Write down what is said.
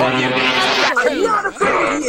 I'm not afraid of you!